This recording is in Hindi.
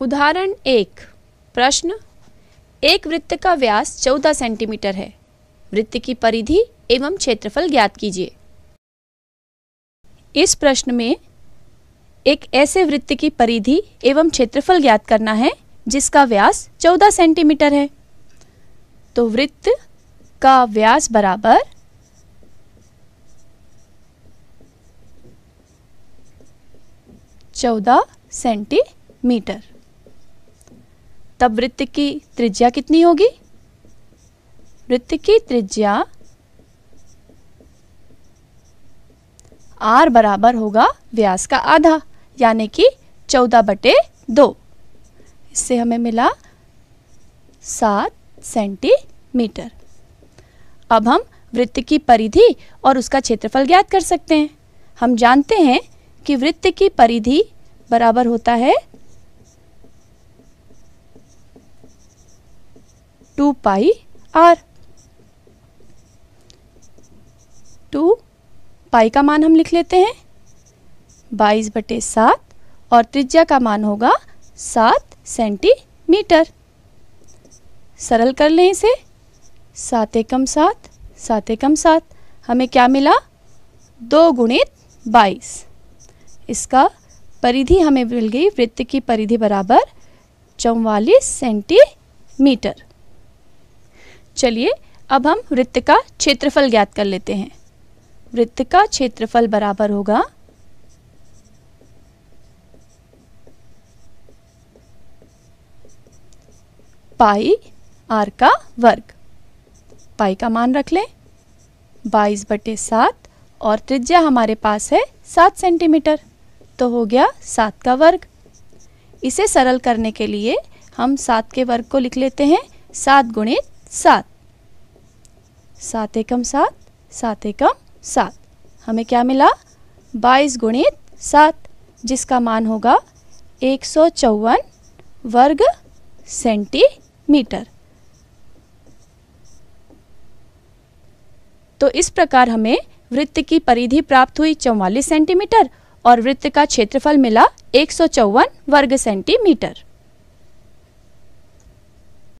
उदाहरण एक, प्रश्न, एक वृत्त का व्यास 14 सेंटीमीटर है। वृत्त की परिधि एवं क्षेत्रफल ज्ञात कीजिए। इस प्रश्न में एक ऐसे वृत्त की परिधि एवं क्षेत्रफल ज्ञात करना है, जिसका व्यास 14 सेंटीमीटर है। तो वृत्त का व्यास बराबर चौदह सेंटीमीटर। तब वृत्त की त्रिज्या कितनी होगी? वृत्त की त्रिज्या आर बराबर होगा व्यास का आधा, यानी कि चौदह बटे दो। इससे हमें मिला सात सेंटीमीटर। अब हम वृत्त की परिधि और उसका क्षेत्रफल ज्ञात कर सकते हैं। हम जानते हैं कि वृत्त की परिधि बराबर होता है two pi r. Two pi का मान हम लिख लेते हैं। बाईस बटे सात और त्रिज्या का मान होगा सात सेंटीमीटर। सरल कर लें इसे। सात एकम सात सात एकम सात। हमें क्या मिला? दो गुणित बाईस। इसका परिधि हमें मिल गई वृत्त की परिधि बराबर चौवालीस सेंटीमीटर। चलिए, अब हम वृत्त का क्षेत्रफल ज्ञात कर लेते हैं। वृत्त का क्षेत्रफल बराबर होगा पाई आर का वर्ग। पाई का मान रख लें। बाईस बटे सात और त्रिज्या हमारे पास है सात सेंटीमीटर तो हो गया सात का वर्ग। इसे सरल करने के लिए हम सात के वर्ग को लिख लेते हैं, सात गुणित सात। सात एकम सात सात एकम सात। हमें क्या मिला? बाईस गुणित सात, जिसका मान होगा एक सौ चौवन वर्ग सेंटीमीटर। तो इस प्रकार हमें वृत्त की परिधि प्राप्त हुई चौवालीस सेंटीमीटर और वृत्त का क्षेत्रफल मिला एक सौ चौवन वर्ग सेंटीमीटर।